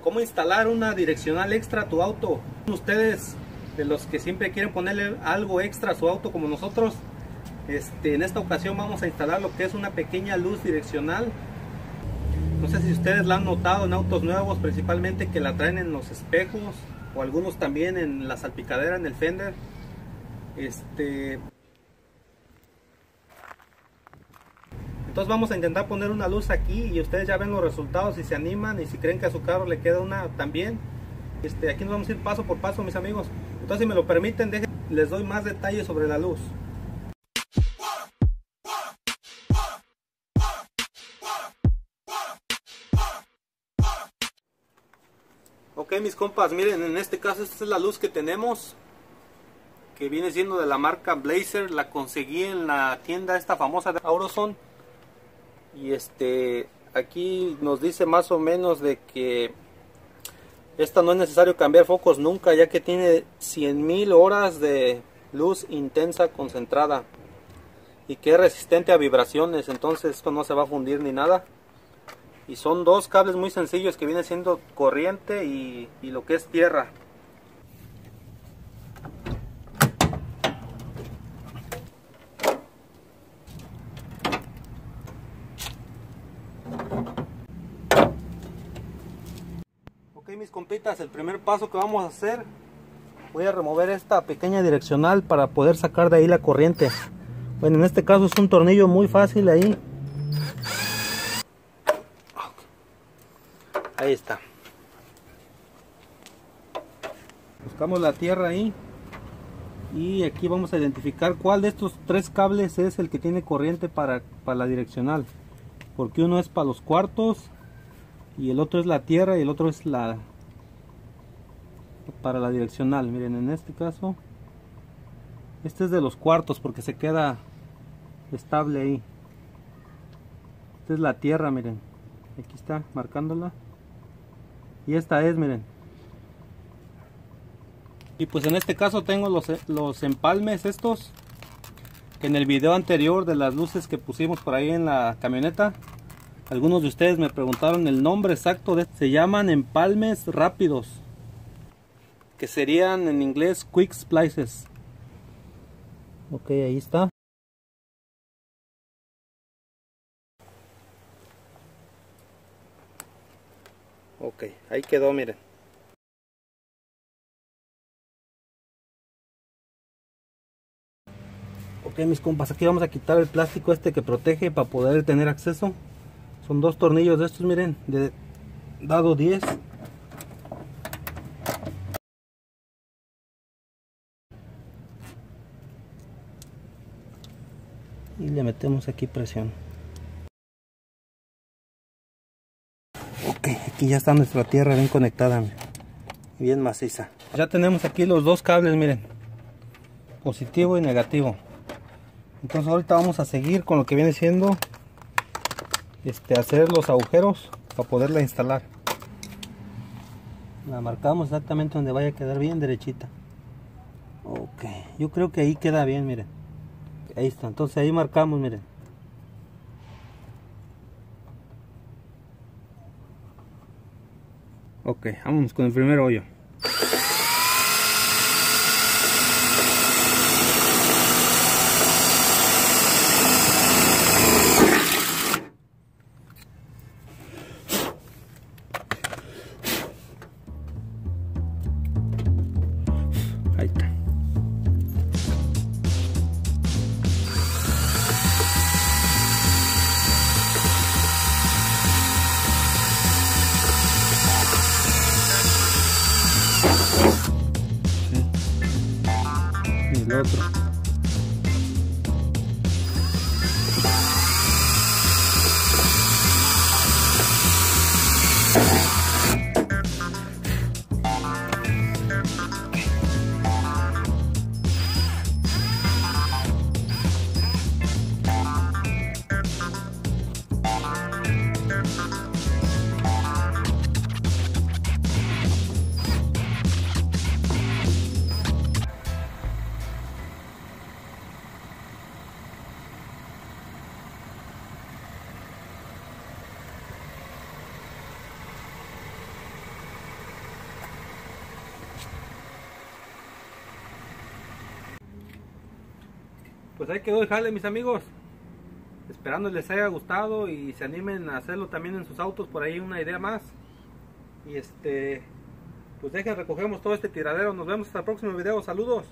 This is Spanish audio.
cómo instalar una direccional extra a tu auto. Ustedes, de los que siempre quieren ponerle algo extra a su auto como nosotros, este, en esta ocasión vamos a instalar lo que es una pequeña luz direccional. No sé si ustedes la han notado en autos nuevos, principalmente que la traen en los espejos o algunos también en la salpicadera, en el fender. Este, Entonces vamos a intentar poner una luz aquí y ustedes ya ven los resultados si se animan y si creen que a su carro le queda una también. Este, aquí nos vamos a ir paso por paso mis amigos. Entonces si me lo permiten les doy más detalles sobre la luz. Ok mis compas, miren en este caso esta es la luz que tenemos que viene siendo de la marca Blazer, la conseguí en la tienda esta famosa de Auroson y este aquí nos dice más o menos de que esta no es necesario cambiar focos nunca ya que tiene 100.000 horas de luz intensa concentrada y que es resistente a vibraciones entonces esto no se va a fundir ni nada. Y son dos cables muy sencillos que vienen siendo corriente y, y lo que es tierra mis compitas, el primer paso que vamos a hacer, voy a remover esta pequeña direccional para poder sacar de ahí la corriente. Bueno, en este caso es un tornillo muy fácil ahí. Ahí está. Buscamos la tierra ahí. Y aquí vamos a identificar cuál de estos tres cables es el que tiene corriente para, para la direccional. Porque uno es para los cuartos, y el otro es la tierra y el otro es la para la direccional. Miren en este caso este es de los cuartos porque se queda estable ahí. Esta es la tierra miren. Aquí está marcándola. Y esta es miren. Y pues en este caso tengo los, los empalmes estos que en el video anterior de las luces que pusimos por ahí en la camioneta algunos de ustedes me preguntaron el nombre exacto de se llaman empalmes rápidos que serían en inglés quick splices. Ok ahí está. Ok ahí quedó miren. Ok mis compas aquí vamos a quitar el plástico este que protege para poder tener acceso. Son dos tornillos de estos miren de dado 10 y le metemos aquí presión. Ok aquí ya está nuestra tierra bien conectada bien maciza. Ya tenemos aquí los dos cables miren. Positivo y negativo. Entonces ahorita vamos a seguir con lo que viene siendo este, hacer los agujeros para poderla instalar. La marcamos exactamente donde vaya a quedar bien derechita. Ok yo creo que ahí queda bien miren ahí está. Entonces ahí marcamos miren ok vamos con el primer hoyo otro. Pues ahí quedó el jale mis amigos. Esperando les haya gustado y se animen a hacerlo también en sus autos, por ahí una idea más. Y este, pues dejen, recogemos todo este tiradero. Nos vemos hasta el próximo video. Saludos.